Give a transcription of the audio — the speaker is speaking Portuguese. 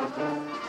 Música